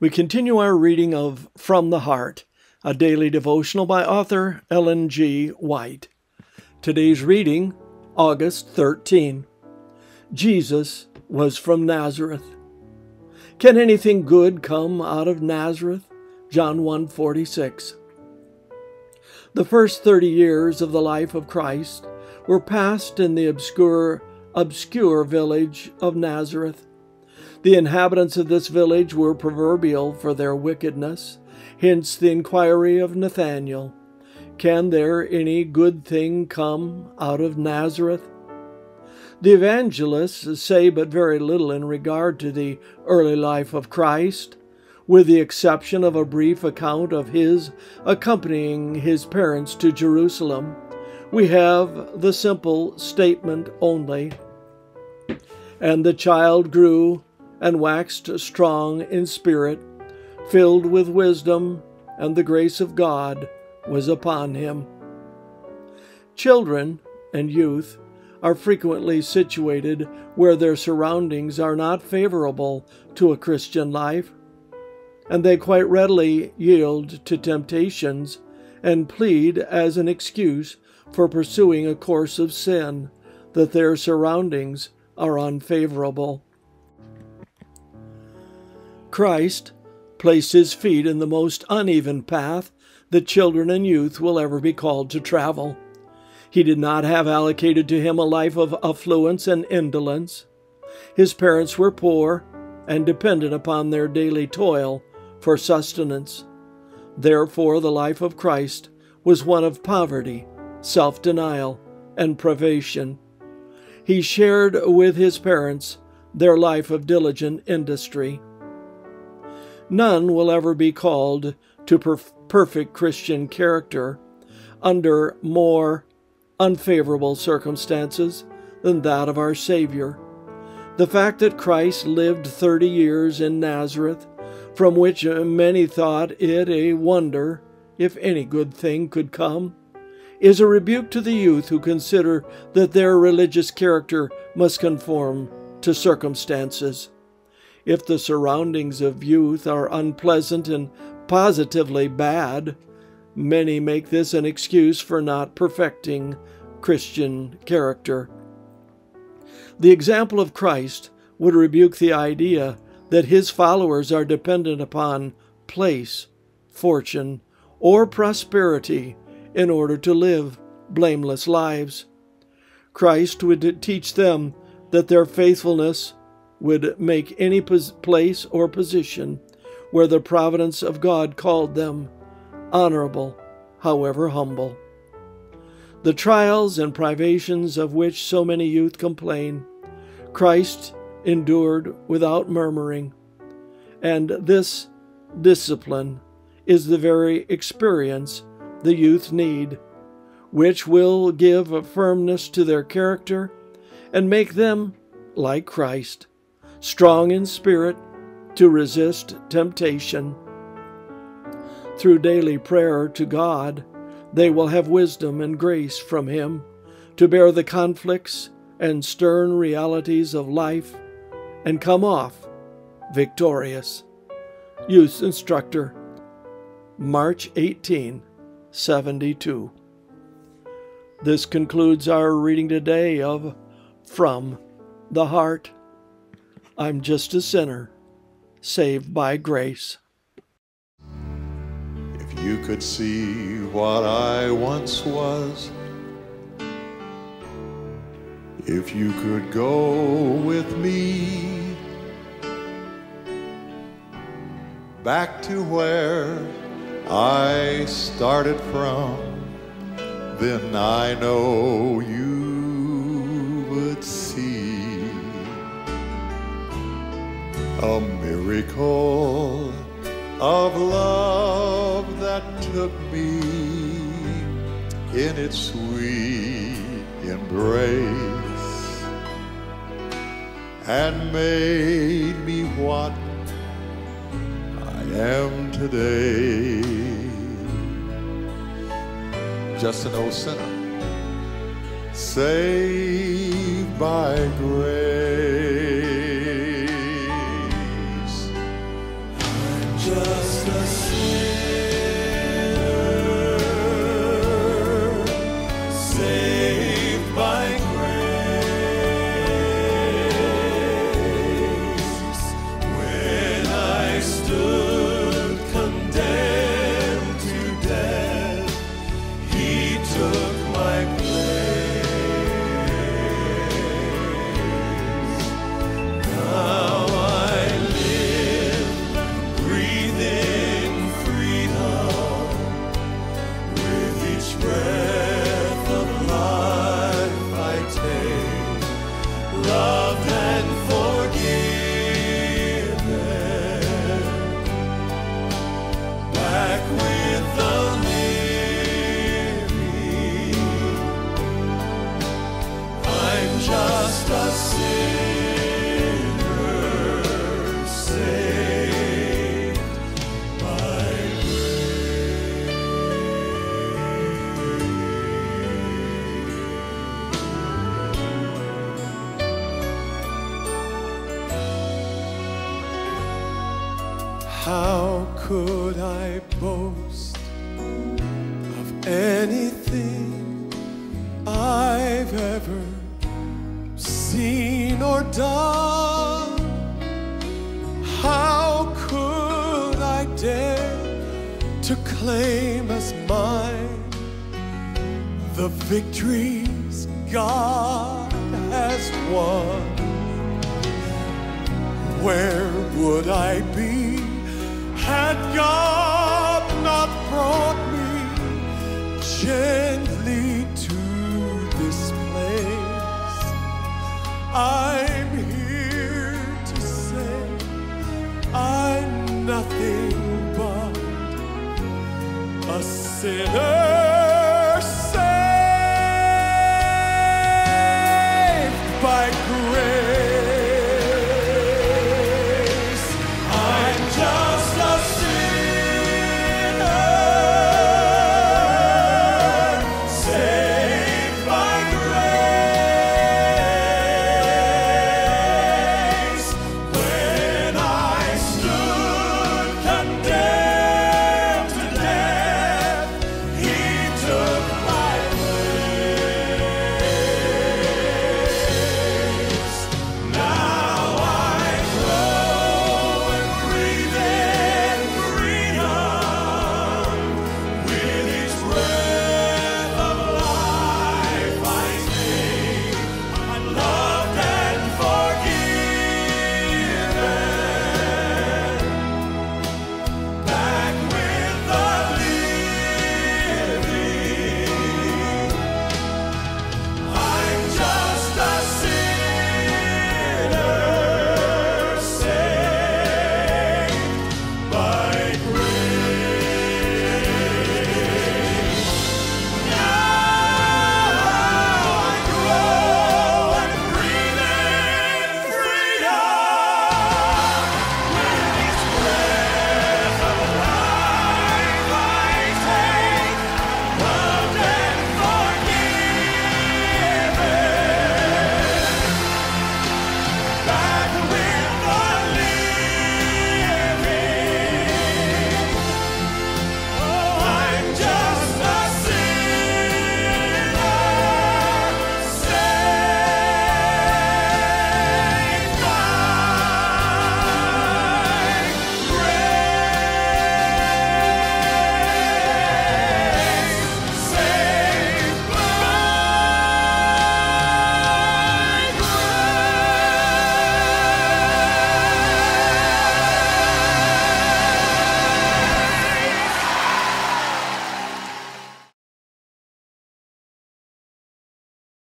We continue our reading of From the Heart, a daily devotional by author Ellen G. White. Today's reading, August 13. Jesus was from Nazareth. Can anything good come out of Nazareth? John 1:46. The first 30 years of the life of Christ were passed in the obscure obscure village of Nazareth. The inhabitants of this village were proverbial for their wickedness, hence the inquiry of Nathanael Can there any good thing come out of Nazareth? The evangelists say but very little in regard to the early life of Christ, with the exception of a brief account of his accompanying his parents to Jerusalem. We have the simple statement only. And the child grew and waxed strong in spirit, filled with wisdom, and the grace of God was upon him. Children and youth are frequently situated where their surroundings are not favorable to a Christian life, and they quite readily yield to temptations and plead as an excuse for pursuing a course of sin that their surroundings are unfavorable. Christ placed his feet in the most uneven path that children and youth will ever be called to travel. He did not have allocated to him a life of affluence and indolence. His parents were poor and dependent upon their daily toil for sustenance. Therefore, the life of Christ was one of poverty, self denial, and privation. He shared with his parents their life of diligent industry. None will ever be called to perf- perfect Christian character under more unfavorable circumstances than that of our Savior. The fact that Christ lived 30 years in Nazareth, from which uh, many thought it a wonder if any good thing could come, is a rebuke to the youth who consider that their religious character must conform to circumstances. If the surroundings of youth are unpleasant and positively bad, many make this an excuse for not perfecting Christian character. The example of Christ would rebuke the idea that his followers are dependent upon place, fortune, or prosperity in order to live blameless lives. Christ would teach them that their faithfulness would make any place or position where the providence of God called them honorable, however humble. The trials and privations of which so many youth complain, Christ endured without murmuring, and this discipline is the very experience the youth need, which will give a firmness to their character and make them like Christ strong in spirit to resist temptation. Through daily prayer to God, they will have wisdom and grace from Him to bear the conflicts and stern realities of life and come off victorious. Youth Instructor, March 18, 72. This concludes our reading today of From the Heart. I'm just a sinner, saved by grace. If you could see what I once was, if you could go with me back to where I started from, then I know you a miracle of love that took me in its sweet embrace and made me what I am today. Just an old sinner saved by grace. Just a sinner With How could I boast of anything I've ever seen or done? How could I dare to claim as mine the victories God has won? Where would I be had God not brought me gently to this place? I'm here to say I'm nothing but a sinner